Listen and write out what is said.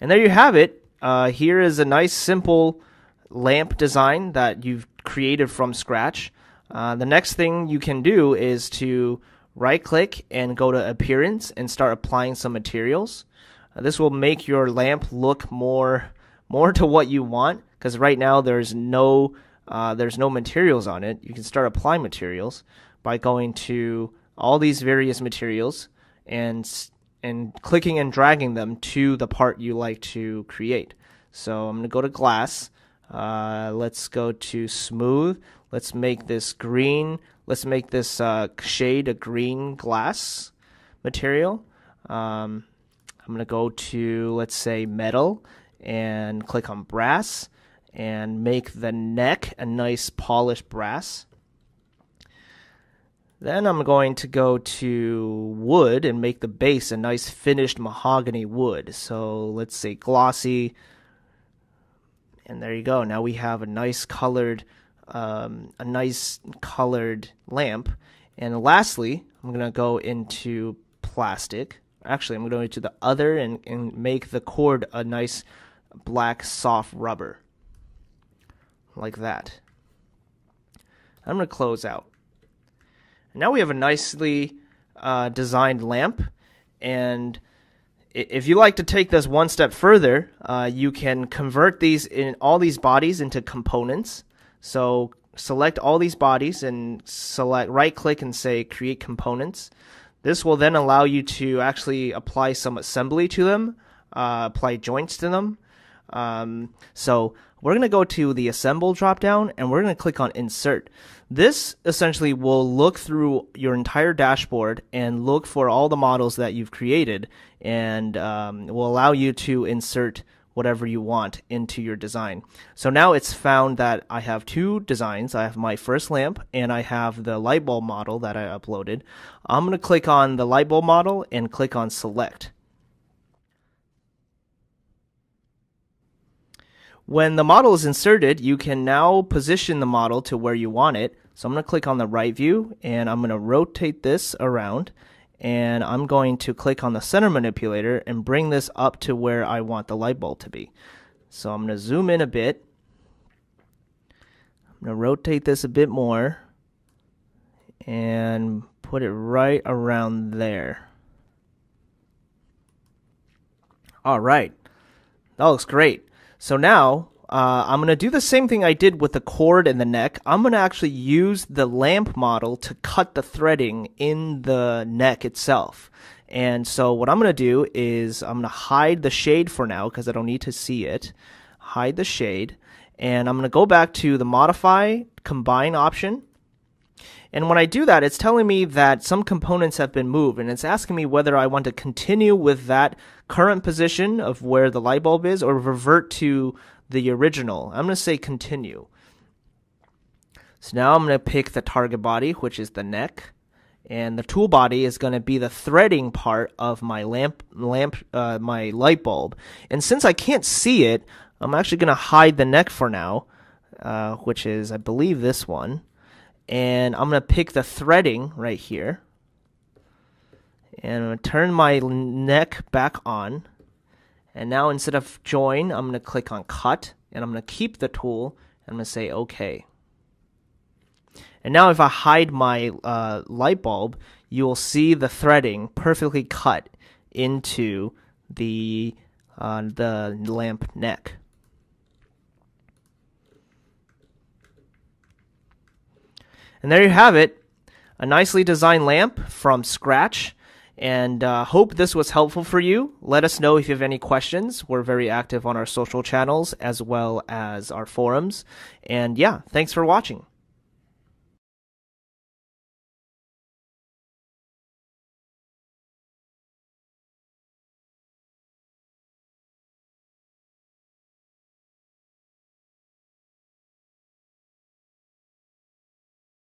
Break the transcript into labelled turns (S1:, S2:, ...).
S1: And there you have it. Uh, here is a nice simple lamp design that you've created from scratch. Uh, the next thing you can do is to right click and go to appearance and start applying some materials. Uh, this will make your lamp look more more to what you want because right now there's no uh, there's no materials on it. You can start applying materials by going to all these various materials and and clicking and dragging them to the part you like to create. So I'm going to go to glass. Uh, let's go to smooth. Let's make this green. Let's make this uh, shade a green glass material. Um, I'm going to go to, let's say, metal and click on brass and make the neck a nice polished brass. Then I'm going to go to wood and make the base a nice finished mahogany wood. So let's say glossy. And there you go. Now we have a nice colored, um, a nice colored lamp. And lastly, I'm going to go into plastic. Actually, I'm going to go into the other and, and make the cord a nice black soft rubber. Like that. I'm going to close out. Now we have a nicely uh, designed lamp, and if you like to take this one step further, uh, you can convert these in all these bodies into components. So select all these bodies and select right click and say create components. This will then allow you to actually apply some assembly to them, uh, apply joints to them. Um, so we're going to go to the assemble dropdown and we're going to click on insert. This essentially will look through your entire dashboard and look for all the models that you've created and um, will allow you to insert whatever you want into your design. So now it's found that I have two designs. I have my first lamp and I have the light bulb model that I uploaded. I'm going to click on the light bulb model and click on select. When the model is inserted, you can now position the model to where you want it. So I'm going to click on the right view and I'm going to rotate this around and I'm going to click on the center manipulator and bring this up to where I want the light bulb to be. So I'm going to zoom in a bit. I'm going to rotate this a bit more and put it right around there. All right. That looks great. So now uh, I'm going to do the same thing I did with the cord and the neck. I'm going to actually use the lamp model to cut the threading in the neck itself. And so what I'm going to do is I'm going to hide the shade for now because I don't need to see it. Hide the shade. And I'm going to go back to the modify combine option. And when I do that, it's telling me that some components have been moved and it's asking me whether I want to continue with that current position of where the light bulb is or revert to the original. I'm going to say continue. So now I'm going to pick the target body, which is the neck. And the tool body is going to be the threading part of my lamp, lamp, uh, my light bulb. And since I can't see it, I'm actually going to hide the neck for now, uh, which is, I believe, this one. And I'm going to pick the threading right here and I'm going to turn my neck back on. And now instead of join, I'm going to click on cut and I'm going to keep the tool and I'm going to say OK. And now if I hide my uh, light bulb, you will see the threading perfectly cut into the uh, the lamp neck. And there you have it, a nicely designed lamp from scratch and uh, hope this was helpful for you. Let us know if you have any questions. We're very active on our social channels as well as our forums. And yeah, thanks for watching.